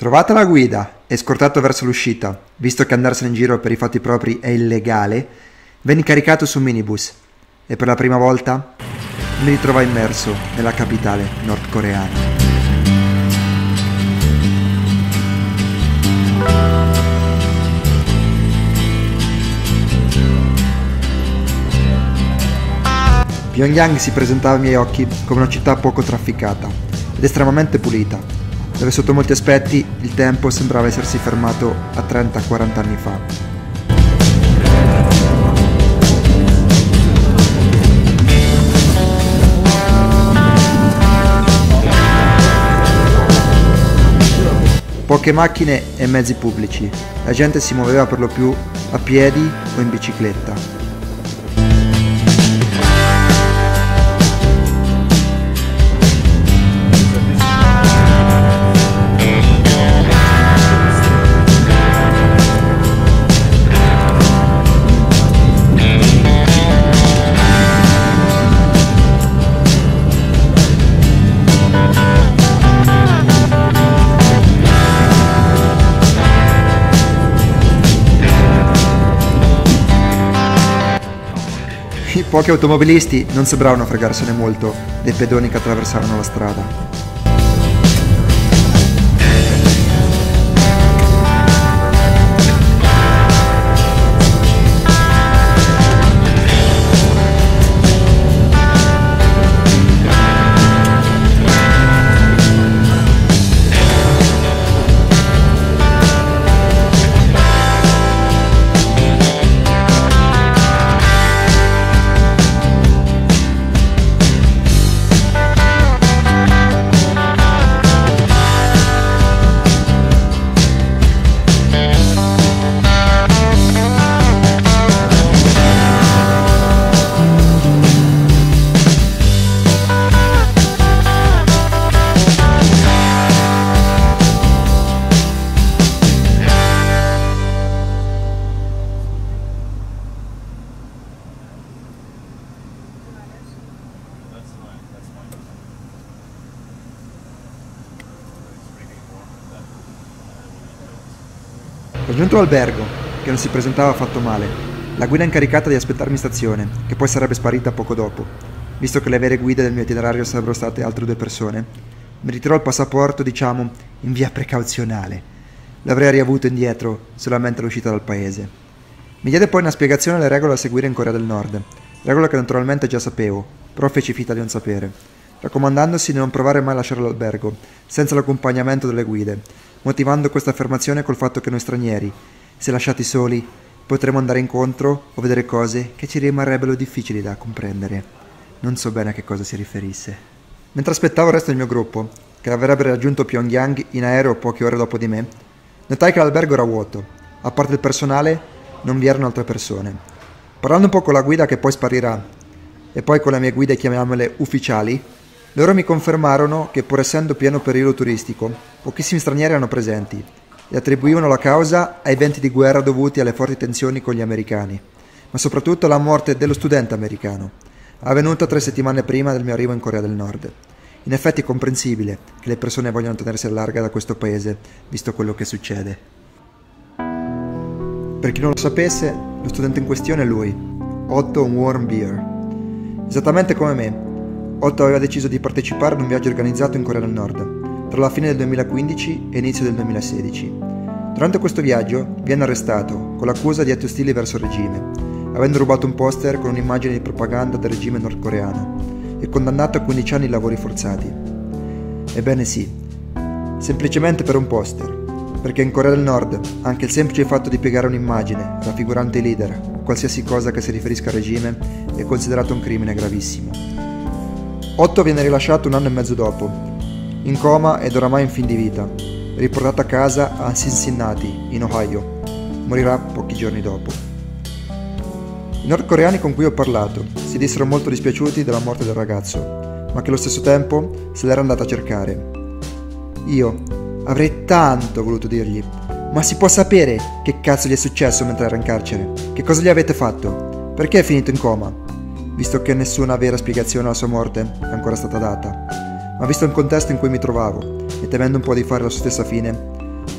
Trovata la guida e scortato verso l'uscita, visto che andarsene in giro per i fatti propri è illegale, venni caricato su un minibus. E per la prima volta mi ritrovai immerso nella capitale nordcoreana. Pyongyang si presentava ai miei occhi come una città poco trafficata ed estremamente pulita, dove sotto molti aspetti il tempo sembrava essersi fermato a 30-40 anni fa. Poche macchine e mezzi pubblici, la gente si muoveva per lo più a piedi o in bicicletta. Pochi automobilisti non sembravano fregarsene molto dei pedoni che attraversavano la strada. L'albergo, che non si presentava affatto male, la guida incaricata di aspettarmi in stazione, che poi sarebbe sparita poco dopo, visto che le vere guide del mio itinerario sarebbero state altre due persone, mi ritirò il passaporto, diciamo, in via precauzionale. L'avrei riavuto indietro solamente all'uscita dal paese. Mi diede poi una spiegazione delle regole da seguire in Corea del Nord, regole che naturalmente già sapevo, però feci finta di non sapere, raccomandandosi di non provare mai a lasciare l'albergo, senza l'accompagnamento delle guide, motivando questa affermazione col fatto che noi stranieri, se lasciati soli, potremo andare incontro o vedere cose che ci rimarrebbero difficili da comprendere. Non so bene a che cosa si riferisse. Mentre aspettavo il resto del mio gruppo, che avrebbe raggiunto Pyongyang in aereo poche ore dopo di me, notai che l'albergo era vuoto. A parte il personale, non vi erano altre persone. Parlando un po' con la guida che poi sparirà, e poi con le mie guide, chiamiamole ufficiali, loro mi confermarono che pur essendo pieno periodo turistico, pochissimi stranieri erano presenti e attribuivano la causa ai venti di guerra dovuti alle forti tensioni con gli americani, ma soprattutto alla morte dello studente americano, avvenuta tre settimane prima del mio arrivo in Corea del Nord. In effetti è comprensibile che le persone vogliano tenersi a larga da questo paese, visto quello che succede. Per chi non lo sapesse, lo studente in questione è lui, Otto Warmbier. Esattamente come me, Otto aveva deciso di partecipare ad un viaggio organizzato in Corea del Nord, tra la fine del 2015 e inizio del 2016. Durante questo viaggio viene arrestato con l'accusa di atti ostili verso il regime, avendo rubato un poster con un'immagine di propaganda del regime nordcoreano e condannato a 15 anni di lavori forzati. Ebbene sì, semplicemente per un poster, perché in Corea del Nord anche il semplice fatto di piegare un'immagine raffigurante i leader, qualsiasi cosa che si riferisca al regime, è considerato un crimine gravissimo. Otto viene rilasciato un anno e mezzo dopo, in coma ed oramai in fin di vita, riportato a casa a Cincinnati, in Ohio. Morirà pochi giorni dopo. I nordcoreani con cui ho parlato si dissero molto dispiaciuti della morte del ragazzo, ma che allo stesso tempo se l'era andata a cercare. Io avrei tanto voluto dirgli, ma si può sapere che cazzo gli è successo mentre era in carcere? Che cosa gli avete fatto? Perché è finito in coma? Visto che nessuna vera spiegazione alla sua morte è ancora stata data. Ma visto il contesto in cui mi trovavo, e temendo un po' di fare la sua stessa fine,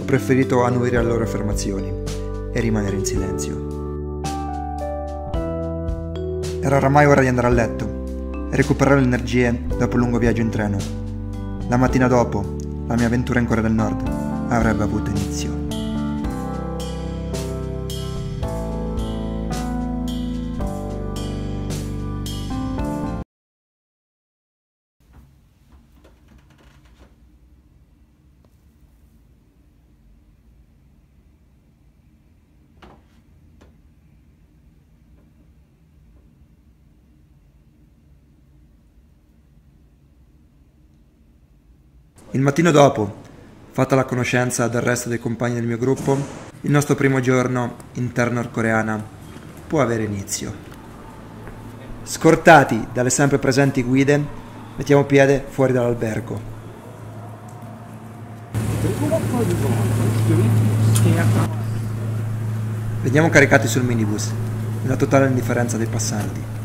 preferito annuire alle loro affermazioni e rimanere in silenzio. Era oramai ora di andare a letto e recuperare le energie dopo un lungo viaggio in treno. La mattina dopo, la mia avventura in Corea del Nord avrebbe avuto inizio. Il mattino dopo, fatta la conoscenza del resto dei compagni del mio gruppo, il nostro primo giorno in terra nordcoreana può avere inizio. Scortati dalle sempre presenti guide, mettiamo piede fuori dall'albergo. Veniamo caricati sul minibus, nella totale indifferenza dei passanti.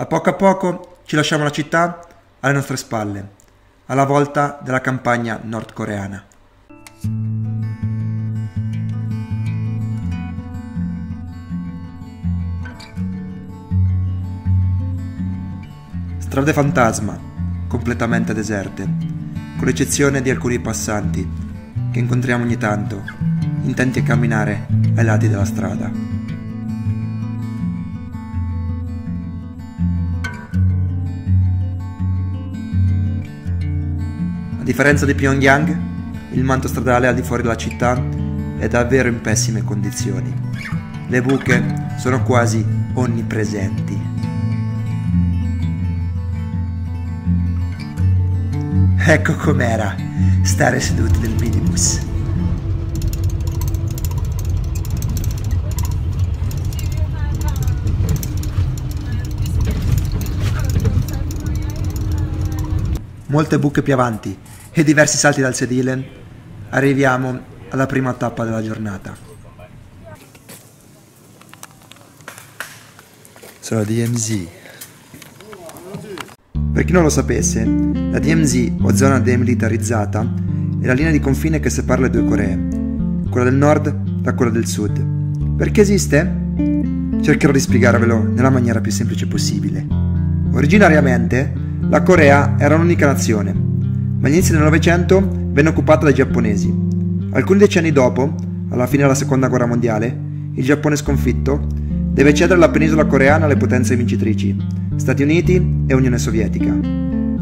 A poco ci lasciamo la città alle nostre spalle, alla volta della campagna nordcoreana. Strade fantasma, completamente deserte, con l'eccezione di alcuni passanti che incontriamo ogni tanto, intenti a camminare ai lati della strada. Differenza di Pyongyang, il manto stradale al di fuori della città è davvero in pessime condizioni. Le buche sono quasi onnipresenti. Ecco com'era stare seduti nel minibus. Molte buche più avanti e diversi salti dal sedile, arriviamo alla prima tappa della giornata. Sono DMZ. Per chi non lo sapesse, la DMZ o zona demilitarizzata è la linea di confine che separa le due Coree, quella del nord da quella del sud. Perché esiste? Cercherò di spiegarvelo nella maniera più semplice possibile. Originariamente, la Corea era un'unica nazione, ma all'inizio del Novecento venne occupata dai giapponesi. Alcuni decenni dopo, alla fine della Seconda Guerra Mondiale, il Giappone sconfitto deve cedere la penisola coreana alle potenze vincitrici, Stati Uniti e Unione Sovietica.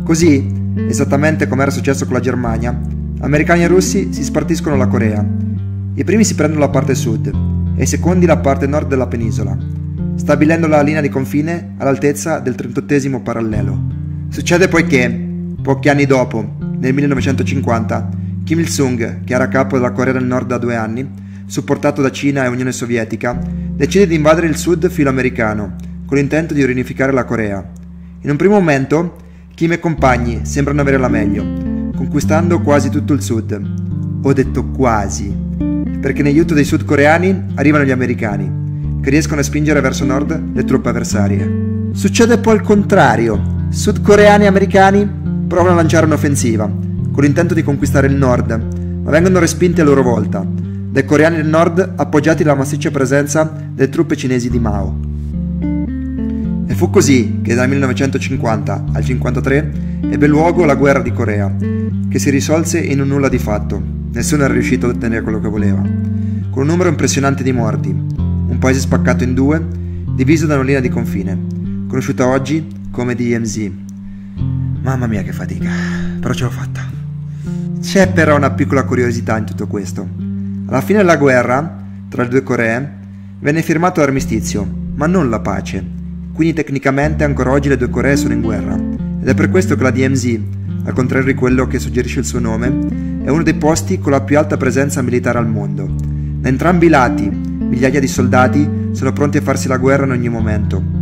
Così, esattamente come era successo con la Germania, americani e russi si spartiscono la Corea. I primi si prendono la parte sud e i secondi la parte nord della penisola, stabilendo la linea di confine all'altezza del 38 parallelo. Succede poi che, pochi anni dopo, nel 1950, Kim Il-sung, che era capo della Corea del Nord da due anni, supportato da Cina e Unione Sovietica, decide di invadere il sud filoamericano, con l'intento di riunificare la Corea. In un primo momento, Kim e compagni sembrano avere la meglio, conquistando quasi tutto il sud. Ho detto quasi, perché negli aiuto dei sudcoreani arrivano gli americani, che riescono a spingere verso nord le truppe avversarie. Succede poi il contrario. Sudcoreani e americani provano a lanciare un'offensiva, con l'intento di conquistare il nord, ma vengono respinti a loro volta, dai coreani del nord appoggiati dalla massiccia presenza delle truppe cinesi di Mao. E fu così che dal 1950 al 1953 ebbe luogo la guerra di Corea, che si risolse in un nulla di fatto. Nessuno era riuscito ad ottenere quello che voleva. Con un numero impressionante di morti, un paese spaccato in due, diviso da una linea di confine, conosciuta oggi come DMZ. Mamma mia che fatica, però ce l'ho fatta. C'è però una piccola curiosità in tutto questo. Alla fine della guerra, tra le due Coree, venne firmato l'armistizio, ma non la pace, quindi tecnicamente ancora oggi le due Coree sono in guerra. Ed è per questo che la DMZ, al contrario di quello che suggerisce il suo nome, è uno dei posti con la più alta presenza militare al mondo. Da entrambi i lati, migliaia di soldati sono pronti a farsi la guerra in ogni momento.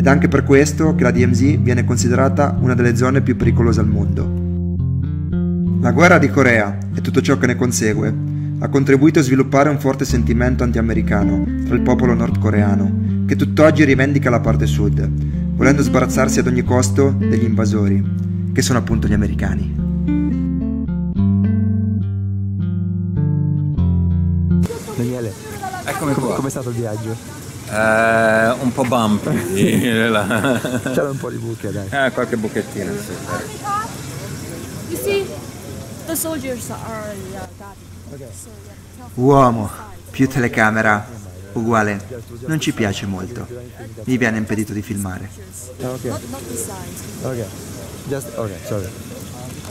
Ed è anche per questo che la DMZ viene considerata una delle zone più pericolose al mondo. La guerra di Corea e tutto ciò che ne consegue ha contribuito a sviluppare un forte sentimento anti-americano tra il popolo nordcoreano, che tutt'oggi rivendica la parte sud, volendo sbarazzarsi ad ogni costo degli invasori, che sono appunto gli americani. Daniele, Eccomi com- qua. com'è stato il viaggio? Eh, un po' bumpy. C'era un po' di buche, dai. eh, qualche buchettina, sì. You see, the soldiers are yeah, that. So, yeah, tell Uomo più telecamera uguale non ci piace molto. Mi viene impedito di filmare. Ah, ok, not not the size. ok. Just, ok, sorry.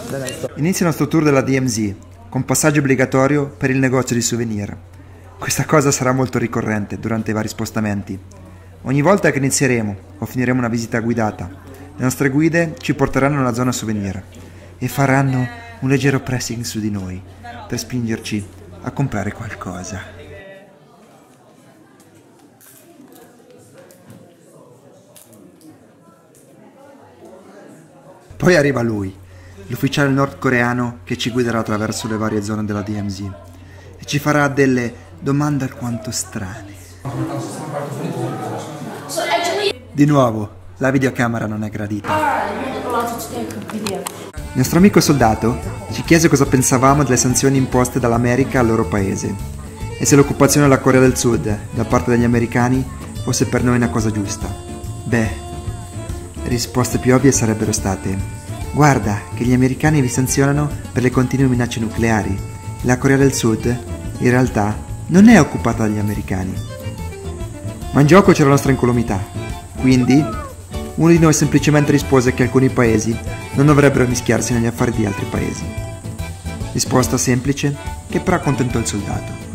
Then I stop. Inizia il nostro tour della DMZ, con passaggio obbligatorio per il negozio di souvenir. Questa cosa sarà molto ricorrente durante i vari spostamenti. Ogni volta che inizieremo o finiremo una visita guidata, le nostre guide ci porteranno nella zona souvenir e faranno un leggero pressing su di noi per spingerci a comprare qualcosa. Poi arriva lui, l'ufficiale nordcoreano che ci guiderà attraverso le varie zone della DMZ e ci farà delle domande alquanto strane. Di nuovo, la videocamera non è gradita. Il nostro amico soldato ci chiese cosa pensavamo delle sanzioni imposte dall'America al loro paese e se l'occupazione della Corea del Sud da parte degli americani fosse per noi una cosa giusta. Beh, le risposte più ovvie sarebbero state: Guarda che gli americani vi sanzionano per le continue minacce nucleari. La Corea del Sud, in realtà, non è occupata dagli americani. Ma in gioco c'è la nostra incolumità. Quindi, uno di noi semplicemente rispose che alcuni paesi non dovrebbero mischiarsi negli affari di altri paesi. Risposta semplice, che però accontentò il soldato.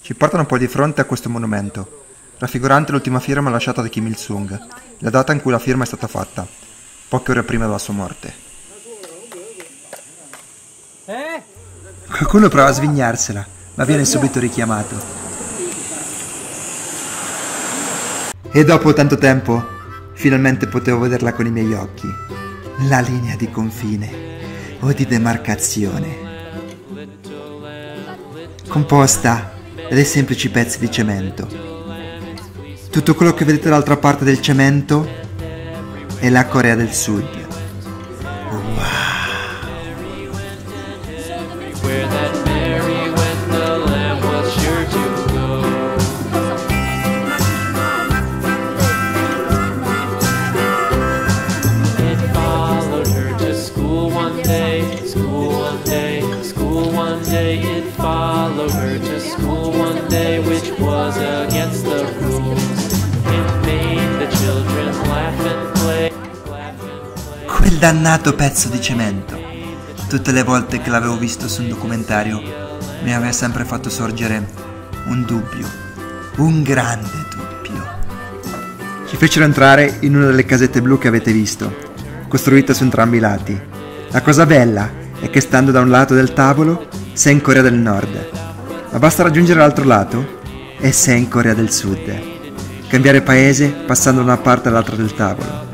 Ci portano poi di fronte a questo monumento, raffigurante l'ultima firma lasciata da Kim Il-sung, la data in cui la firma è stata fatta, poche ore prima della sua morte. Qualcuno prova a svignarsela, ma viene subito richiamato. E dopo tanto tempo, finalmente potevo vederla con i miei occhi. La linea di confine o di demarcazione. Composta da dei semplici pezzi di cemento. Tutto quello che vedete dall'altra parte del cemento è la Corea del Sud. Where Quel dannato pezzo di cemento. Tutte le volte che l'avevo visto su un documentario mi aveva sempre fatto sorgere un dubbio, un grande dubbio. Ci fecero entrare in una delle casette blu che avete visto, costruite su entrambi i lati. La cosa bella è che stando da un lato del tavolo sei in Corea del Nord, ma basta raggiungere l'altro lato e sei in Corea del Sud. Cambiare paese passando da una parte all'altra del tavolo.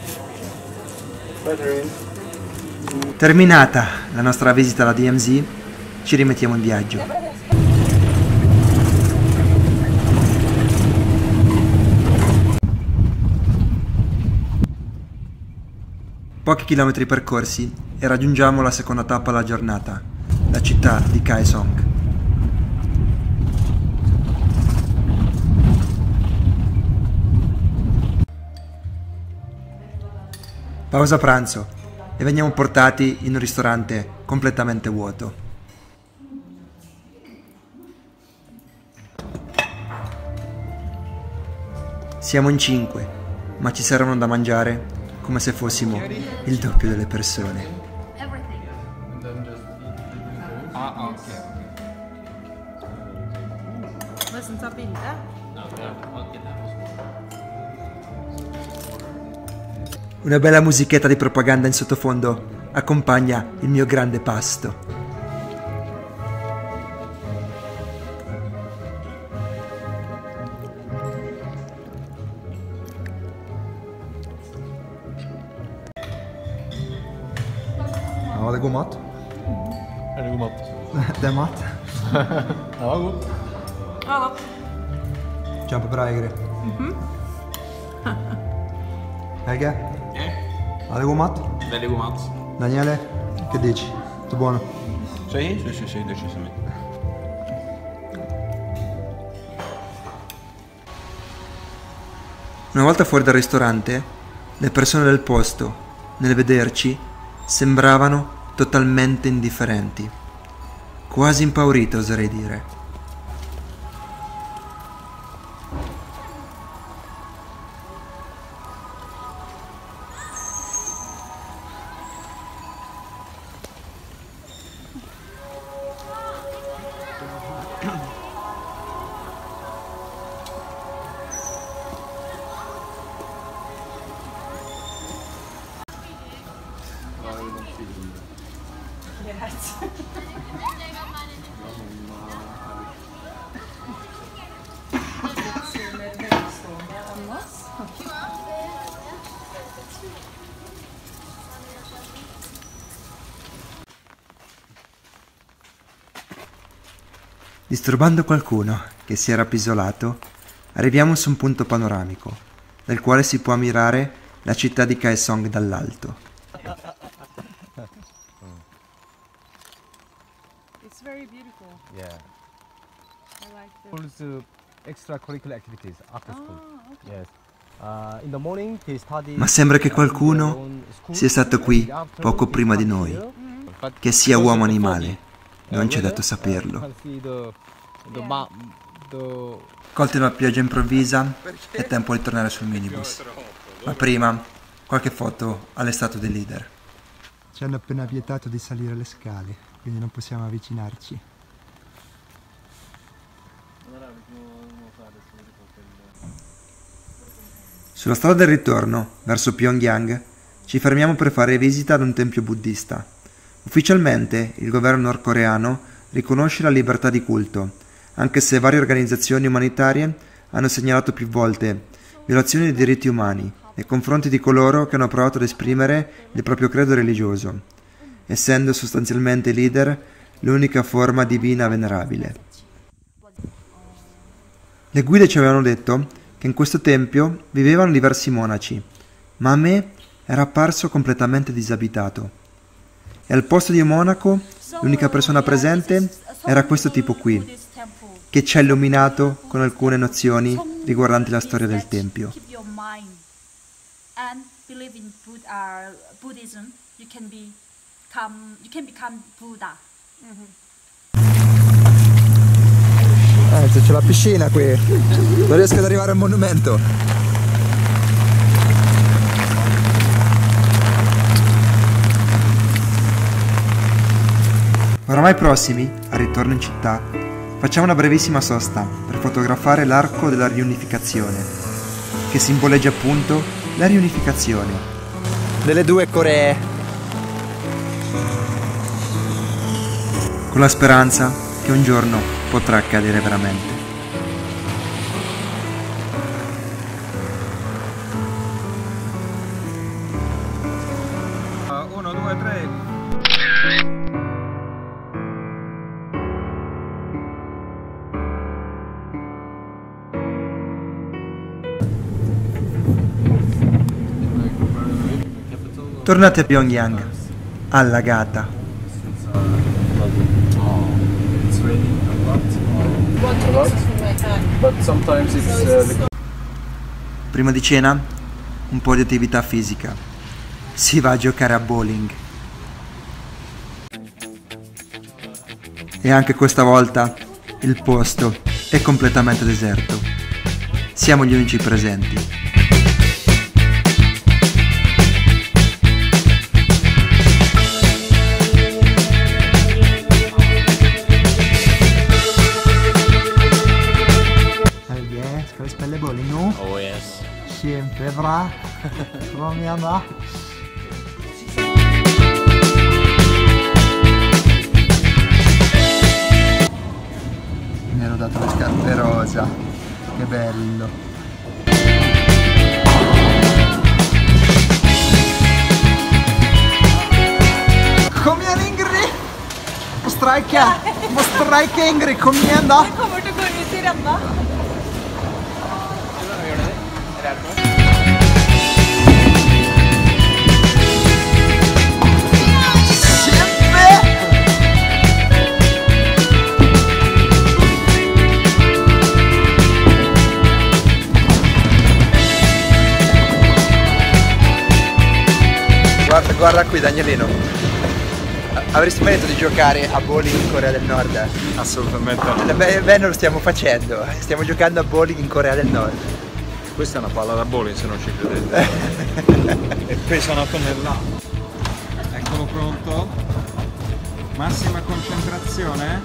Terminata la nostra visita alla DMZ, ci rimettiamo in viaggio. Pochi chilometri percorsi e raggiungiamo la seconda tappa della giornata, la città di Kaesong. Pausa pranzo e veniamo portati in un ristorante completamente vuoto. Siamo in cinque, ma ci servono da mangiare come se fossimo il doppio delle persone. Una bella musichetta di propaganda in sottofondo accompagna il mio grande pasto. Ja, det går mat. Er det god mat? Det er mat. Ja, god. Kjempebra, Egrid. Helge? Ja, det er god mat. Veldig god mat. Daniele? Che dici? Tutto buono? Sì? Sì, sì, sì, decisamente. Una volta fuori dal ristorante, le persone del posto, nel vederci, sembravano totalmente indifferenti. Quasi impaurite, oserei dire. Disturbando qualcuno che si era appisolato, arriviamo su un punto panoramico, dal quale si può ammirare la città di Kaesong dall'alto. It's very beautiful. Yeah. I like the. Also extracurricular activities after school. Ah, okay. Yes. Uh, Ma sembra che qualcuno sia stato qui poco prima di noi, che sia uomo o animale. Non ci è dato saperlo. Colti da una pioggia improvvisa, è tempo di tornare sul minibus. Ma prima, qualche foto alle statue dei leader. Ci hanno appena vietato di salire le scale, quindi non possiamo avvicinarci. Sulla strada del ritorno, verso Pyongyang, ci fermiamo per fare visita ad un tempio buddista. Ufficialmente il governo nordcoreano riconosce la libertà di culto, anche se varie organizzazioni umanitarie hanno segnalato più volte violazioni dei diritti umani nei confronti di coloro che hanno provato ad esprimere il proprio credo religioso, essendo sostanzialmente leader l'unica forma divina venerabile. Le guide ci avevano detto che in questo tempio vivevano diversi monaci, ma a me era apparso completamente disabitato. E al posto di un monaco, l'unica persona presente era questo tipo qui, che ci ha illuminato con alcune nozioni riguardanti la storia del tempio. Uh. Eh, c'è la piscina qui. Non riesco ad arrivare al monumento. Oramai prossimi, al ritorno in città, facciamo una brevissima sosta per fotografare l'arco della riunificazione, che simboleggia appunto la riunificazione delle due Coree. Con la speranza che un giorno potrà accadere veramente. Tornate a Pyongyang, allagata. Uh, Prima di cena, un po' di attività fisica. si va a giocare a bowling. E anche questa volta il posto è completamente deserto. Siamo gli unici presenti. Kom igjen, da. Mi ero dato le scarpe rosa. Che bello. Kom igjen, Ingrid! Må streike! Må streike, Ingrid! Kom igjen, da! kommer til å gå ut i renna. Guarda, qui Danielino. Avresti mai detto di giocare a bowling in Corea del Nord? Assolutamente no. Eh, Beh, beh, non lo stiamo facendo. Stiamo giocando a bowling in Corea del Nord. Questa è una palla da bowling se non ci credete. e pesa una tonnellata. Eccolo pronto. Massima concentrazione.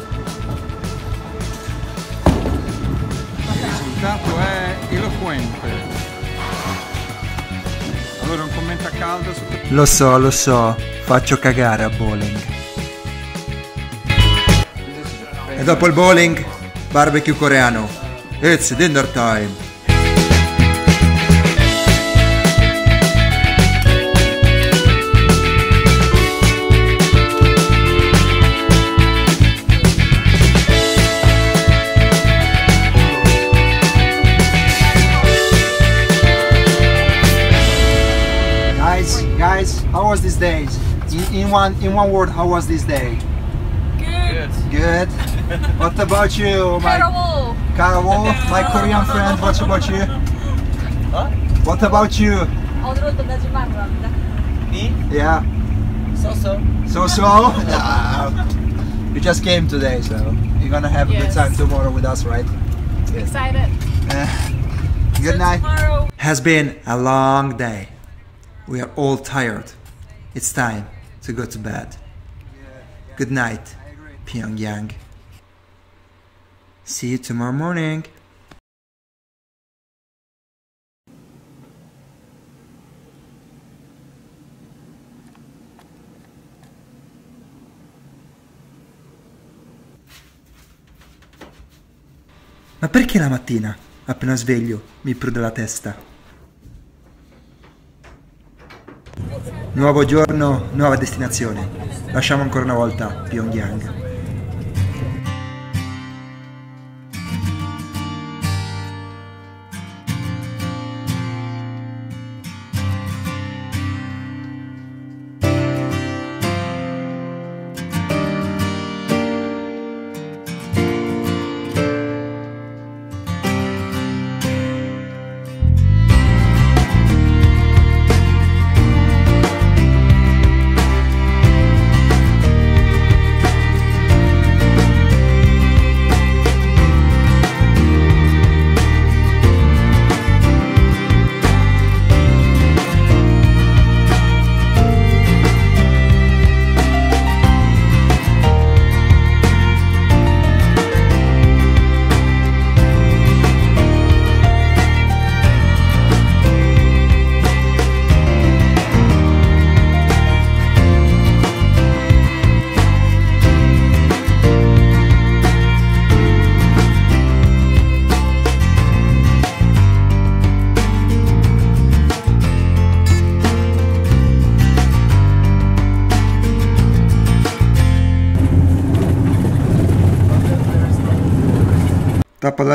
Il risultato è eloquente. Allora un commento a caldo su Lo so, lo so, faccio cagare a bowling. E dopo il bowling, barbecue coreano. It's dinner time. in one in one word, how was this day? Good. Good. what about you, my my Korean friend? What about you? Huh? What about you? Me? Yeah. So so. So so. nah. You just came today, so you're gonna have yes. a good time tomorrow with us, right? Good. Excited. Eh. good night. Tomorrow. Has been a long day. We are all tired. It's time. To go to bed. Good night, Pyongyang. See you tomorrow morning. Ma perché la mattina, appena sveglio, mi prude la testa? Nuovo giorno, nuova destinazione. Lasciamo ancora una volta Pyongyang.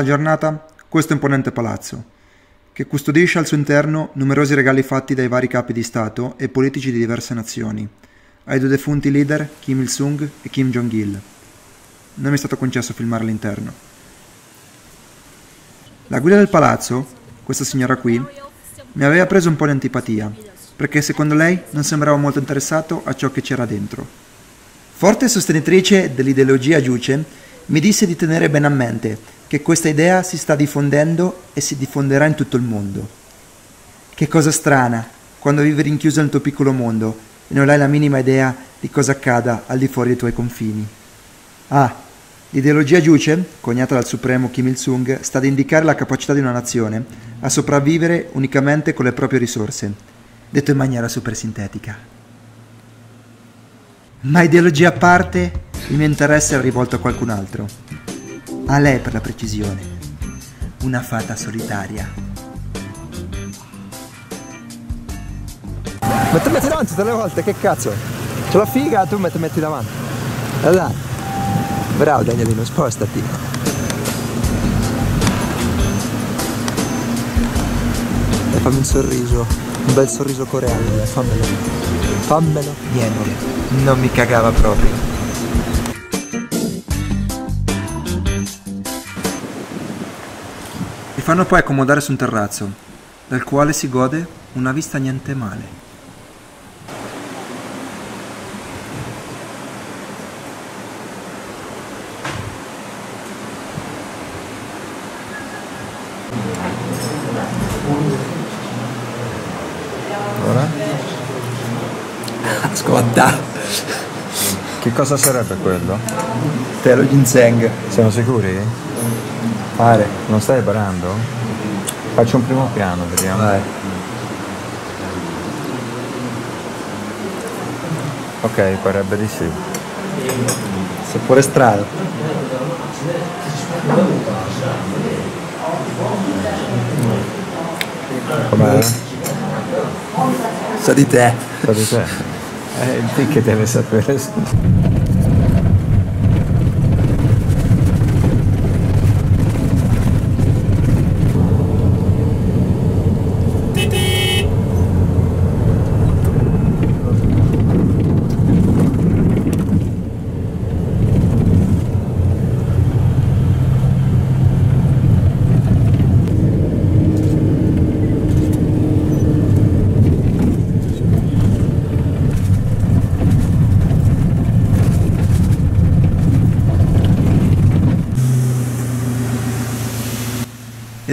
Della giornata, questo imponente palazzo, che custodisce al suo interno numerosi regali fatti dai vari capi di Stato e politici di diverse nazioni, ai due defunti leader Kim Il-sung e Kim Jong-il. Non mi è stato concesso filmare l'interno. La guida del palazzo, questa signora qui, mi aveva preso un po' di antipatia, perché secondo lei non sembrava molto interessato a ciò che c'era dentro. Forte sostenitrice dell'ideologia Giuce, mi disse di tenere bene a mente che questa idea si sta diffondendo e si diffonderà in tutto il mondo. Che cosa strana, quando vivi rinchiuso nel tuo piccolo mondo e non hai la minima idea di cosa accada al di fuori dei tuoi confini. Ah, l'ideologia Giuce, coniata dal supremo Kim Il-sung, sta ad indicare la capacità di una nazione a sopravvivere unicamente con le proprie risorse, detto in maniera super sintetica. Ma ideologia a parte, il mio interesse era rivolto a qualcun altro. A lei per la precisione. Una fata solitaria. Ma te metti davanti tutte le volte, che cazzo? C'è la figa, tu me te metti davanti. Allora. Bravo Danielino, spostati. E fammi un sorriso, un bel sorriso coreano, fammelo. Fammelo. Niente, non mi cagava proprio. Mi fanno poi accomodare su un terrazzo, dal quale si gode una vista niente male. Ora? Ascolta, Che cosa sarebbe quello? te lo ginseng. Siamo sicuri? Pare. Non stai barando? Faccio un primo piano, vediamo. Vai. Ok, parebbe di sì. Sapore strano. Com'è? Sa di te. Sa di te? Eh, te che deve sapere.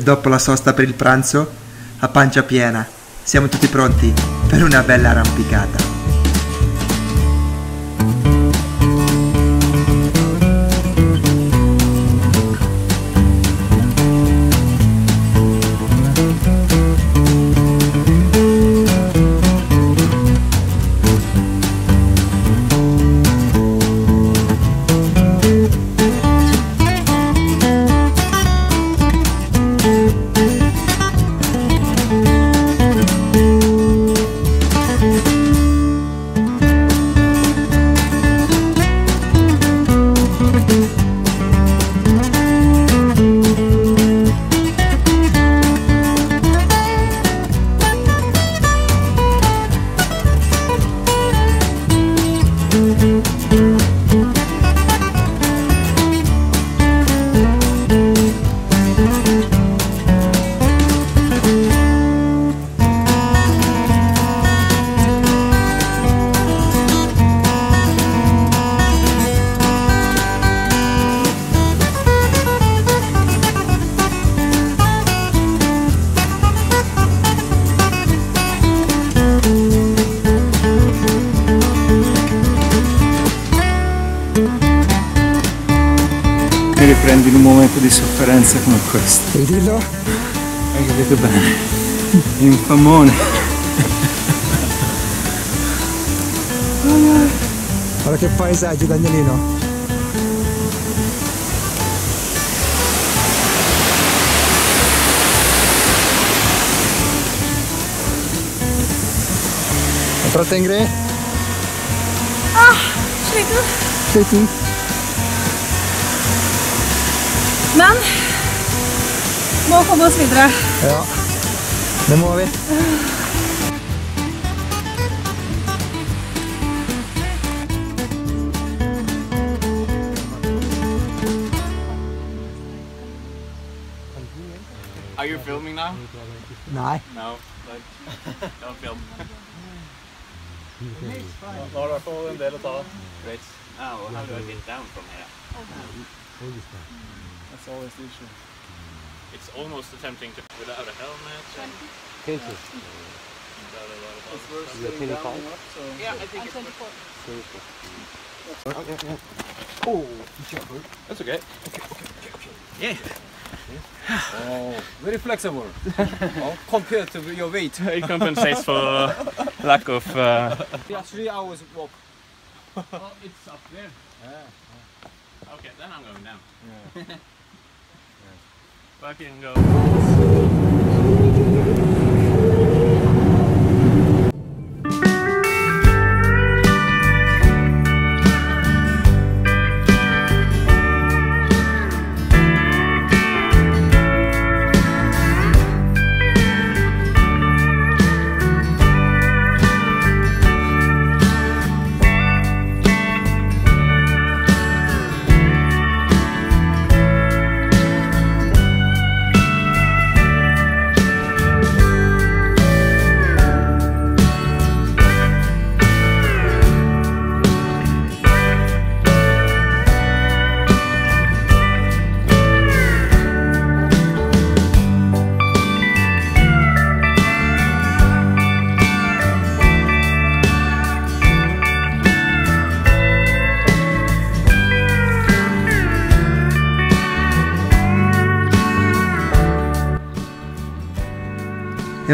Dopo la sosta per il pranzo, a pancia piena, siamo tutti pronti per una bella arrampicata. Di sofferenza come questo. Devi dirlo? Hai capito bene? Infamone. Guarda che paesaggio Danielino. Trattenere? Sliten. Sliten? Men må komme oss videre. Ja. Det må vi. Are you filming now? No. No. Don't film. Nå har du i hvert fall en del å ta av. Great. Oh, how do I get down from here? That's always the issue. It's almost attempting to without a helmet. And without a lot of other stuff. Sitting down and up, so Yeah, I think it's That's okay. Okay, okay. Yeah. oh, very flexible. oh, compared to your weight. It compensates for lack of. Uh... Yeah, three hours of walk. Well, it's up there. Okay, then I'm going down. Fucking go.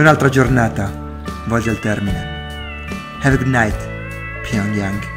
Un'altra giornata volge al termine. Have a good night, Pyongyang.